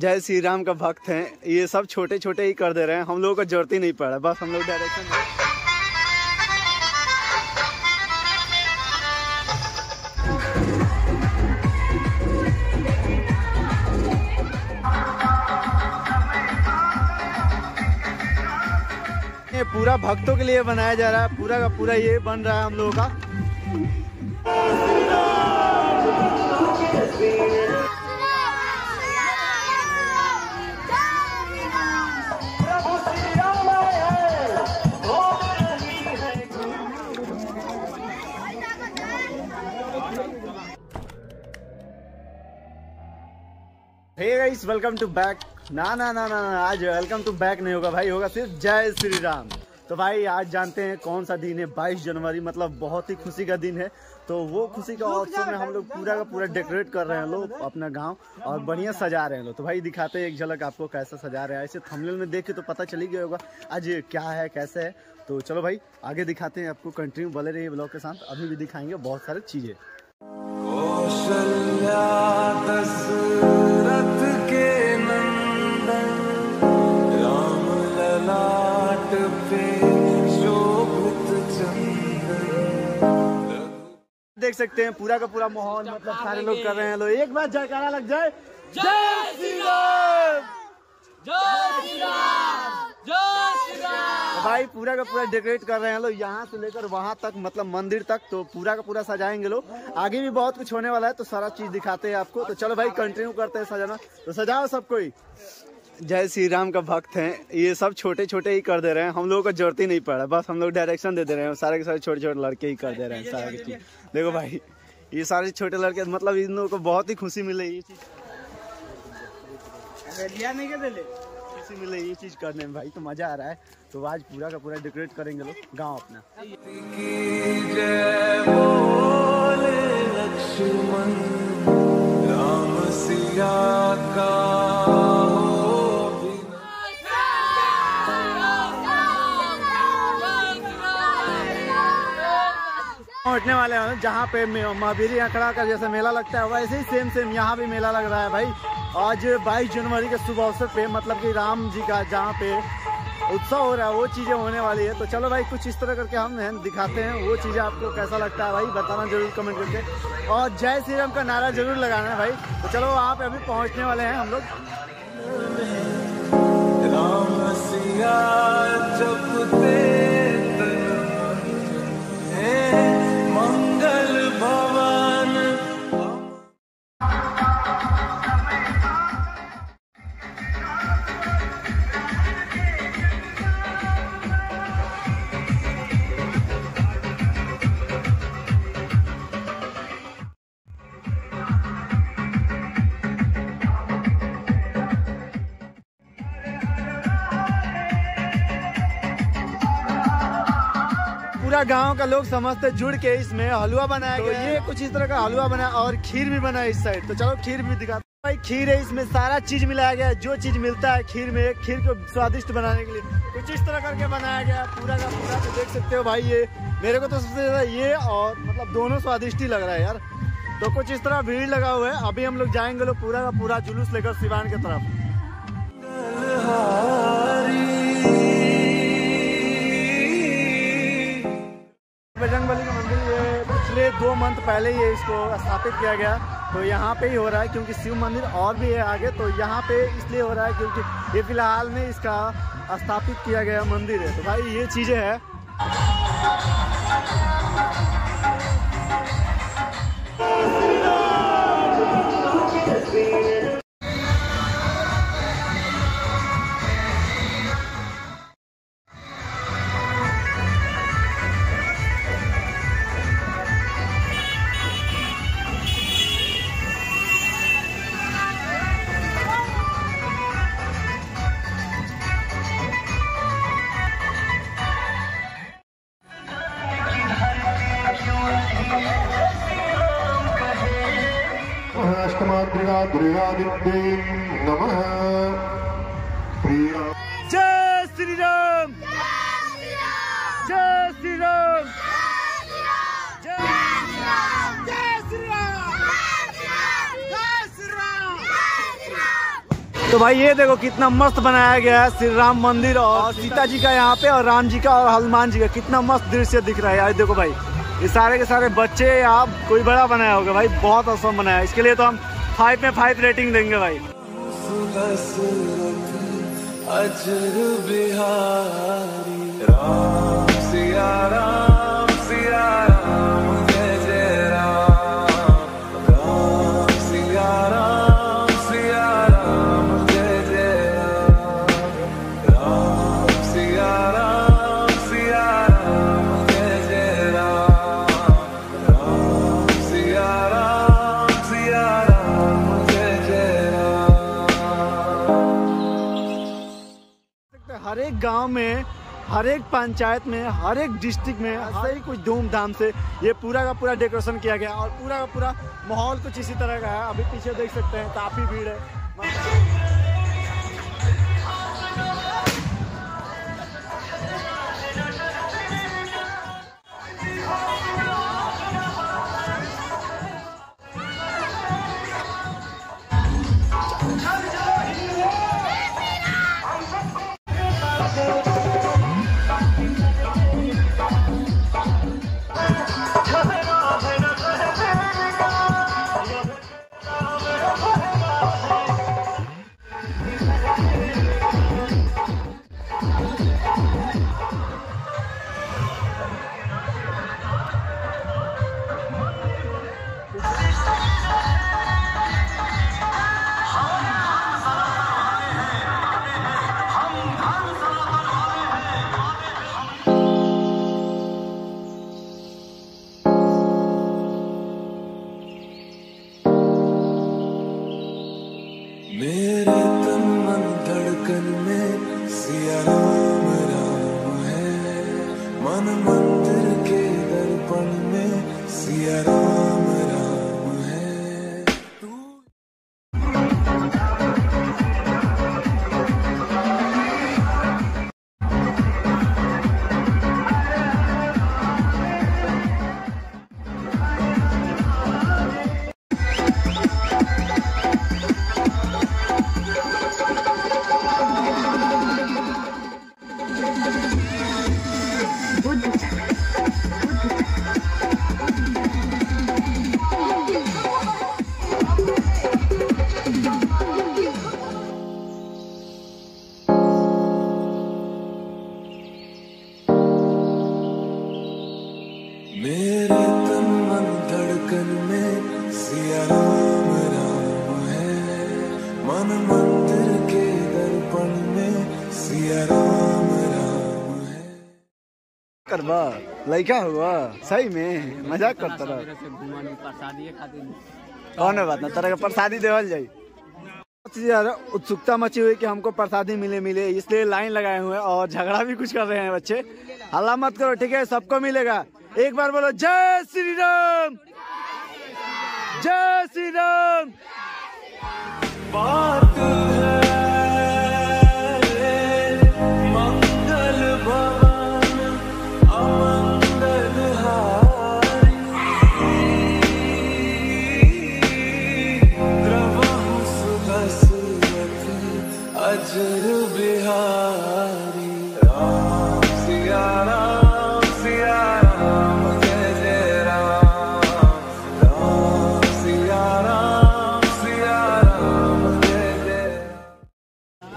जय श्री राम का भक्त हैं। ये सब छोटे छोटे ही कर दे रहे हैं। हम लोगों को ज़रूरत ही नहीं पड़। पड़ा बस हम लोग डायरेक्शन पूरा भक्तों के लिए बनाया जा रहा है। पूरा का पूरा ये बन रहा है हम लोगों का। Hey guys welcome to back ना ना ना ना ना आज वेलकम टू बैक नहीं होगा भाई होगा सिर्फ़ जय श्री राम तो भाई आज जानते हैं कौन सा दिन है 22 जनवरी मतलब बहुत ही खुशी का दिन है। तो वो खुशी का अवसर में हम लोग पूरा का पूरा डेकोरेट कर रहे हैं लोग अपना गाँव और बढ़िया सजा रहे हैं लोग। तो भाई दिखाते हैं एक झलक आपको कैसा सजा रहे हैं। ऐसे थंबनेल में देख के तो पता चली गया होगा आज क्या है कैसे है। तो चलो भाई आगे दिखाते हैं आपको कंटिन्यू बने रहिए ब्लॉग के साथ। अभी भी दिखाएँगे बहुत सारी चीज़ें। देख सकते हैं, पूरा का पूरा माहौल मतलब सारे लोग कर रहे हैं लोग एक बार जयकारा लग जाए। जय श्री राम! तो भाई, पूरा का पूरा डेकोरेट कर रहे हैं लोग यहाँ से लेकर वहाँ तक मतलब मंदिर तक तो पूरा का पूरा सजाएँगे लोग आगे भी बहुत कुछ होने वाला है तो सारा चीज़ दिखाते हैं आपको। तो चलो भाई कंटिन्यू करते हैं सजाना। तो सजाओ सब कोई। जय श्री राम का भक्त हैं। ये सब छोटे छोटे ही कर दे रहे हैं। हम लोगों को ज़रूरत ही नहीं पड़ा। बस हम लोग डायरेक्शन दे दे रहे हैं। सारे के सारे छोटे छोटे लड़के ही कर दे रहे हैं। सारा की चीज़ देखो भाई ये सारे छोटे लड़के मतलब इन लोगों को बहुत ही खुशी मिले ये चीज़। खुशी मिले ये चीज़ करने में। भाई तो मज़ा आ रहा है। तो आज पूरा का पूरा डेकोरेट करेंगे लोग गाँव अपना। राम सिया का पहुँचने वाले हैं जहाँ पे महावीर आंकड़ा का जैसे मेला लगता है, वैसे ही सेम सेम यहाँ भी मेला लग रहा है भाई। आज 22 जनवरी के शुभ अवसर पे मतलब कि राम जी का जहाँ पे उत्सव हो रहा है, वो चीज़ें होने वाली है। तो चलो भाई, कुछ इस तरह करके हम हैं, दिखाते हैं वो चीज़ें आपको कैसा लगता है भाई, बताना ज़रूर कमेंट करके। और जय श्री राम का नारा ज़रूर लगाना है भाई। तो चलो वहाँ पे अभी पहुँचने वाले हैं हम लोग। राम सिया जपते पूरा गाँव का लोग समझते जुड़ के इसमें हलवा बनाया गया ये कुछ इस तरह का हलवा बना और खीर भी बना इस साइड तो चलो खीर भी दिखा भाई खीर है इसमें सारा चीज़ मिलाया गया है। जो चीज़ मिलता है खीर में खीर को स्वादिष्ट बनाने के लिए। कुछ इस तरह करके बनाया गया पूरा का पूरा तो देख सकते हो भाई ये मेरे को तो सबसे ज़्यादा ये और मतलब दोनों स्वादिष्ट ही लग रहा है यार। तो कुछ इस तरह भीड़ लगा हुआ है। अभी हम लोग जाएँगे लोग पूरा का पूरा जुलूस लेकर सिवान की तरफ़। बजरंग बली का मंदिर ये पिछले दो मंथ पहले ही इसको स्थापित किया गया। तो यहाँ पे ही हो रहा है क्योंकि शिव मंदिर और भी है आगे। तो यहाँ पे इसलिए हो रहा है क्योंकि ये फ़िलहाल में इसका स्थापित किया गया मंदिर है। तो भाई ये चीज़ें है। अष्टमाद्रिगाद्रिगादित्ये नमः। प्रिया जय श्री राम जय श्री राम तो भाई ये देखो कितना मस्त बनाया गया है श्री राम मंदिर और सीता जी का यहाँ पे और राम जी का और हनुमान जी का। कितना मस्त दृश्य दिख रहा है यार, देखो भाई। ये सारे के सारे बच्चे, आप, कोई बड़ा बनाया होगा भाई, बहुत असम बनाया इसके लिए तो हम फाइव में फाइव रेटिंग देंगे भाई। अजर बिहारी राम सिया हर एक गाँव में, हर एक पंचायत में, हर एक डिस्ट्रिक्ट में ऐसे ही कुछ धूमधाम से ये पूरा का पूरा डेकोरेशन किया गया और पूरा का पूरा माहौल कुछ इसी तरह का है। अभी पीछे देख सकते हैं, काफ़ी भीड़ है। मन मंदिर के दर्पण में सिया राम करवा। लड़का हुआ। सही में मज़ाक करता रहा। कौन है बात ना? तरह का प्रसादी देवल जाई। बहुत ही ज़्यादा उत्सुकता मची हुई कि हमको प्रसादी मिले मिले। इसलिए लाइन लगाए हुए हैं और झगड़ा भी कुछ कर रहे हैं बच्चे। हल्ला मत करो ठीक है? सबको मिलेगा। एक बार बोलो जय श्री राम जय श्री राम बात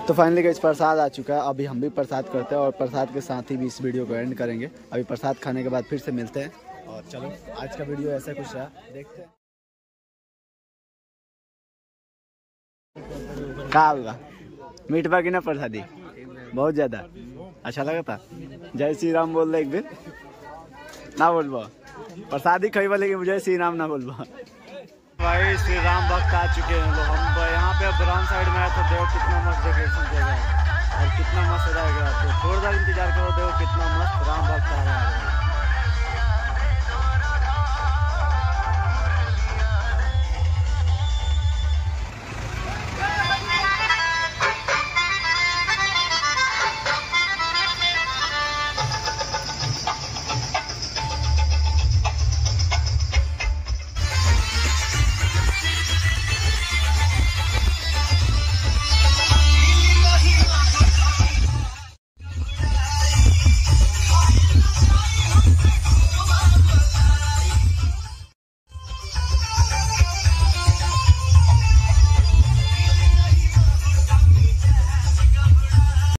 तो फाइनली इस प्रसाद आ चुका है। अभी हम भी प्रसाद करते हैं और प्रसाद के साथ ही भी इस वीडियो को एंड करेंगे। अभी प्रसाद खाने के बाद फिर से मिलते हैं। और चलो, आज का वीडियो ऐसा कुछ रहा। देखते हैं। का। होगा मीठ बा कि ना प्रसादी। बहुत ज़्यादा। अच्छा लगा था जय श्री राम बोल रहे एक दिन। ना बोलबो प्रसादी खइबा लेकिन जय श्री राम ना बोलबो भाई, श्री राम भक्त आ चुके हैं। लोग हम यहाँ पे ब्राउन साइड में आए तो देखो कितना मस्त डेकोरेशन किया गया और कितना मस्त सजाया गया तो थोड़ा इंतज़ार करो, देखो कितना मस्त राम भक्त आ रहा है।